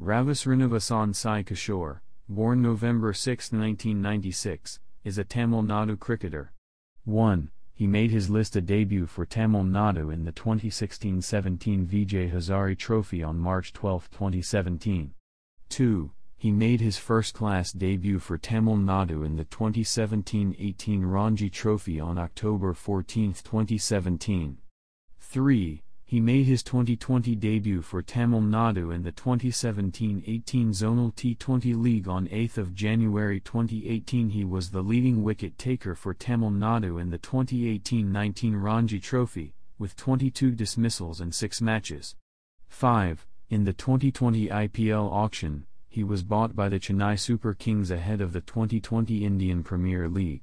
Ravisrinivasan Sai Kishore, born November 6, 1996, is a Tamil Nadu cricketer. 1. He made his List A debut for Tamil Nadu in the 2016-17 Vijay Hazare Trophy on March 12, 2017. 2. He made his first-class debut for Tamil Nadu in the 2017-18 Ranji Trophy on October 14, 2017. 3. He made his Twenty20 debut for Tamil Nadu in the 2017-18 Zonal T20 League on 8 January 2018 He was the leading wicket-taker for Tamil Nadu in the 2018-19 Ranji Trophy, with 22 dismissals in 6 matches. 5. In the 2020 IPL auction, he was bought by the Chennai Super Kings ahead of the 2020 Indian Premier League.